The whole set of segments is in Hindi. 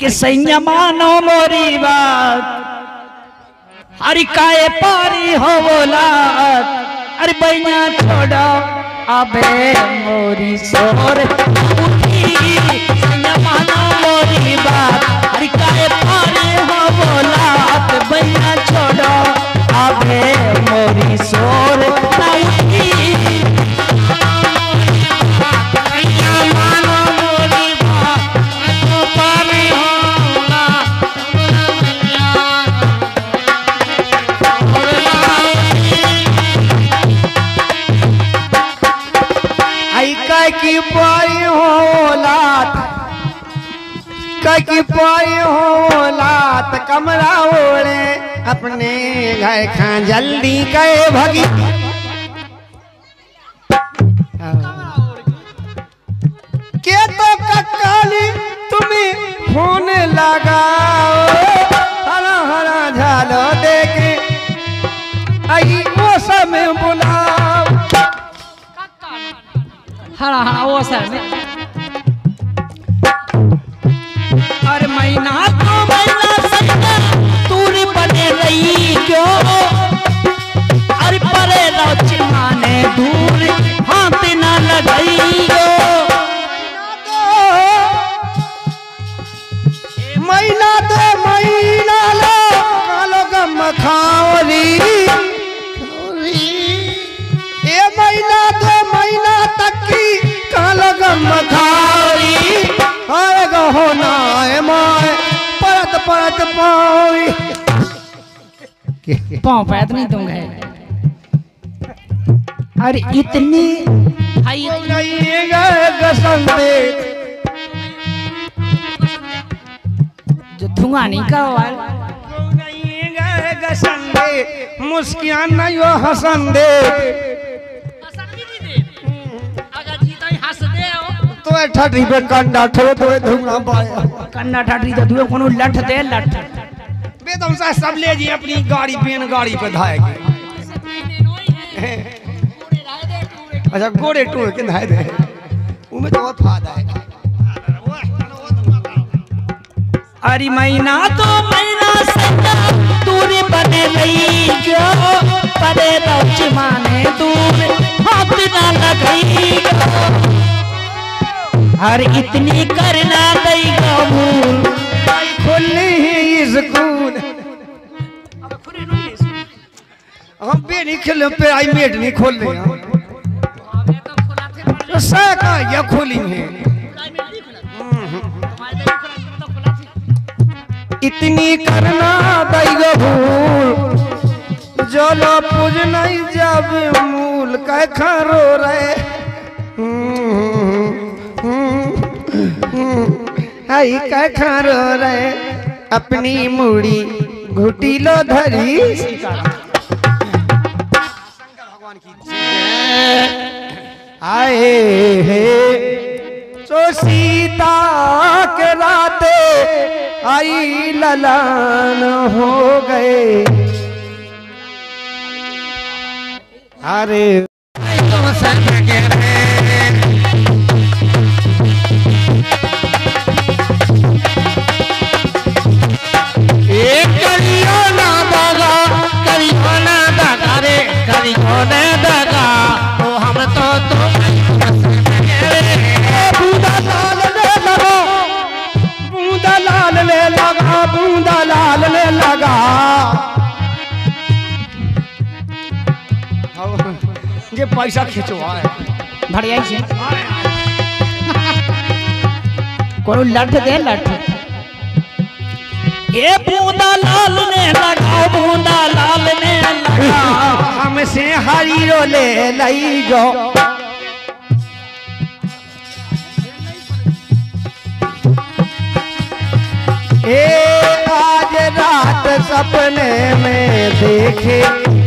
कि सैया मानो मोरी बात, हर काए पारी हो बोला अरे बैया छोड़ो। अबे मोरी सोर, उठी। पाई होलात काय की पाई होलात कमरा ओढ़े अपने घर खा, जल्दी गए भगी। के तो ककाली तुम्हें फ़ोन लगाओ हरा हरा वो सर में और पाओरी पाँव पैद नहीं दूँगा। अरे इतनी जो धुआँ नहीं गए मुस्कियान नहीं हो हसन दे। तो ठठी पे कंडा ठो तो धुआँ पाया। कन्ना ठाठी तो दुए कोनो लठ दे लठ। बेदम सा सब ले जी अपनी गाड़ी पेन गाड़ी पे धाएगी अच्छा गोड़े टूर के धाए दे। उमे तो बहुत फ़ायदा है। अरे महीना तो महीना हर इतनी करना दई खेल पे आई मेट नहीं खोल तो खोली है? इतनी करना दई गबूल जलो पूज नहीं जब मूल, कह खरो रहे। आई कह खरो रहे अपनी मुड़ी घुटी लो धरी। आए हे, सो सीता के राते आई ललान हो गए। अरे। एक पैसा खिंचवा है। भड़िया से कोनो लठ दे लठ। ये बूंदा लाल ने लगाओ बूंदा लाल ने लगाओ। हमसे हरीरो ले लई जो। ए आज रात सपने में देखे।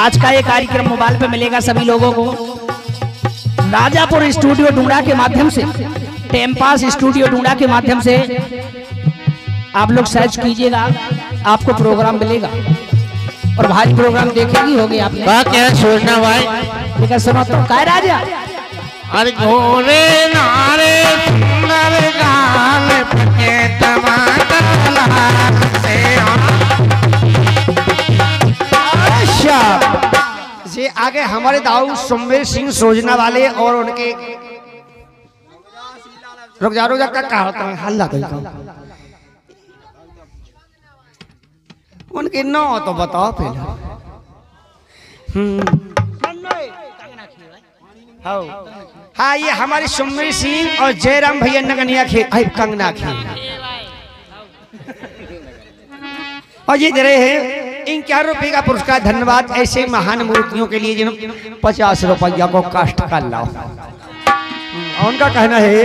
आज का ये कार्यक्रम मोबाइल पे मिलेगा सभी लोगों को। राजापुर स्टूडियो डूंगरा के माध्यम से टेम्पास स्टूडियो डूंगरा के माध्यम से आप लोग सर्च कीजिएगा आपको प्रोग्राम मिलेगा। और भाई प्रोग्राम देखेगी होगी आप क्या सोचना भाई। लेकिन सुनो तो। काय राजा? अरे घोरे नारे सुंदर गाल पके टमाटर लाल से। अच्छा ये आगे हमारे दाऊ सोमवीर सिंह सोजना वाले और उनके रुक जा रुक जा का कहा होता है। हल्ला उनके नौ तो बताओ पहले हम्म। हाँ हाँ ये हमारे सोमवीर सिंह और जयराम भैया नगनिया खे आई कंगना खे और ये दे रहे हैं इन चार रुपए का पुरस्कार, धन्यवाद, ऐसे महान मूर्तियों के लिए जिन्होंने पचास रुपया को काष्ट कर लाओ। उनका कहना है,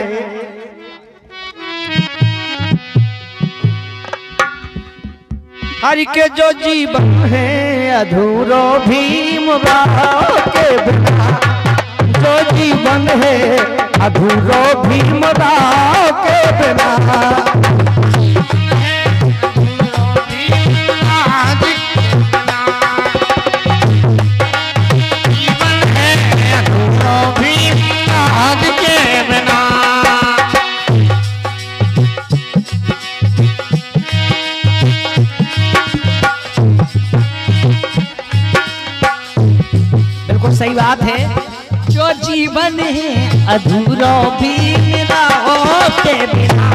हरि के जो जीवन है, अधूरो भीम के बिना, जो जीवन है, अधूरो भीम के बिना। सही बात है। जो जीवन है अधूरा भी मेरा हो के बिना।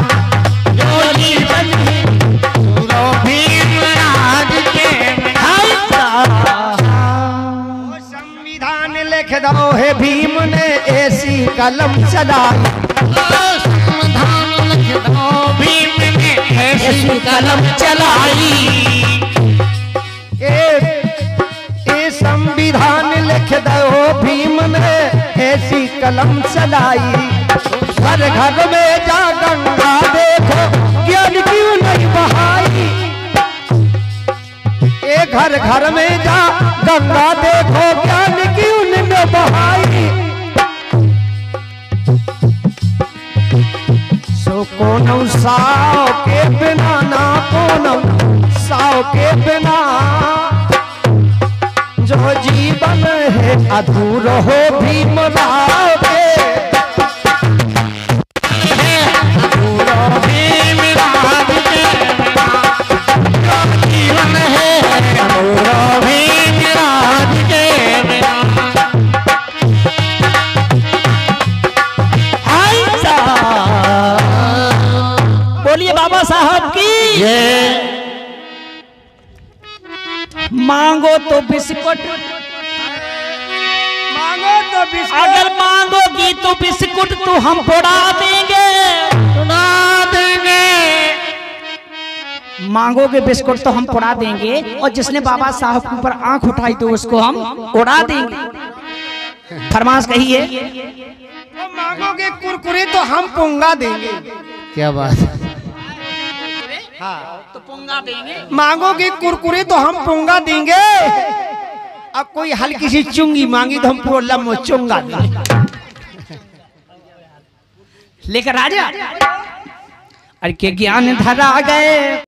जो जीवन है अधूरा भी आज के बिना संविधान लिख दो है भीम ने ऐसी कलम चलाई संविधान लिख दो भीम ने ऐसी कलम चलाई। ऐसी कलम चलाई। घर घर में जा गंगा देखो, ज्ञान क्यों नहीं बहाई? ए घर घर में जा गंगा देखो, ज्ञान क्यों नहीं बहाई? सो कोनो साव के बिना ना कोनो साव के बिना जो जीवन है, अधूर हो भीम ये मांगो तो बिस्कुट। मांगो तो बिस्कुट। अगर मांगोगी तो बिस्कुट तो हम फोड़ा देंगे। सुना देंगे। मांगोगे बिस्कुट तो हम उड़ा देंगे और जिसने बाबा साहब के ऊपर आँख उठाई तो उसको हम उड़ा देंगे। फरमाश कही है तो मांगोगे कुरकुरे तो हम पुंगा देंगे। क्या बात तो पोंगा देंगे। मांगोगे कुरकुरे तो हम पोंगा देंगे। अब कोई हल्की सी चुंगी मांगी तो हम फोर लम्बो चुंगा देंगे। लेकर राजा अरे के ज्ञान धरा गए।